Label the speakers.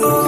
Speaker 1: どうも。